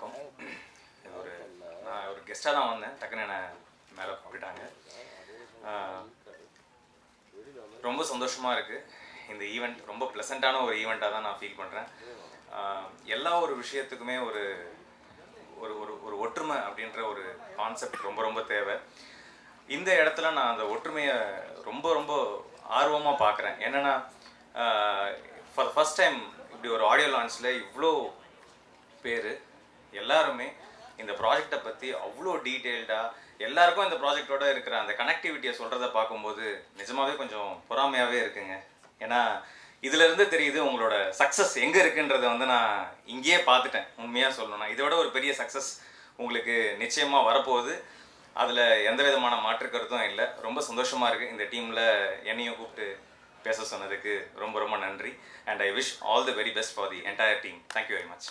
வணக்கம். ஒரு நான் ஒரு கெஸ்ட்டாக தான் வந்தேன். டக்குனு என்னை மேலே கூப்பிட்டாங்க ரொம்ப சந்தோஷமாக இருக்குது இந்த ஈவெண்ட் ரொம்ப ப்ளசண்ட்டான ஒரு ஈவெண்ட்டாக தான் நான் ஃபீல் பண்ணுறேன் எல்லா ஒரு விஷயத்துக்குமே ஒரு ஒரு ஒரு ஒரு ஒற்றுமை அப்படின்ற ஒரு கான்செப்ட் ரொம்ப ரொம்ப தேவை. இந்த இடத்துல நான் அந்த ஒற்றுமையை ரொம்ப ரொம்ப ஆர்வமாக பார்க்குறேன். என்னென்னா ஃபர் ஃபஸ்ட் டைம் இப்படி ஒரு ஆடியோ லான்ச்சில் இவ்வளோ பேர் எல்லாருமே இந்த ப்ராஜெக்டை பற்றி அவ்வளோ டீட்டெயில்டாக எல்லாருக்கும் இந்த ப்ராஜெக்டோட இருக்கிற அந்த கனெக்டிவிட்டியை சொல்கிறத பார்க்கும்போது நிஜமாவே கொஞ்சம் பொறாமையாகவே இருக்குங்க. ஏன்னா இதுலேருந்து தெரியுது உங்களோட சக்ஸஸ் எங்கே இருக்குன்றத வந்து நான் இங்கேயே பார்த்துட்டேன் உண்மையாக சொல்லணும்னா. இதோட ஒரு பெரிய சக்ஸஸ் உங்களுக்கு நிச்சயமாக வரப்போகுது. அதில் எந்த விதமான மாற்று கருத்தும் இல்லை. ரொம்ப சந்தோஷமாக இருக்குது இந்த டீமில் என்னையும் கூப்பிட்டு பேச சொன்னதுக்கு ரொம்ப ரொம்ப நன்றி. And I wish all the very best for the entire team thank you very much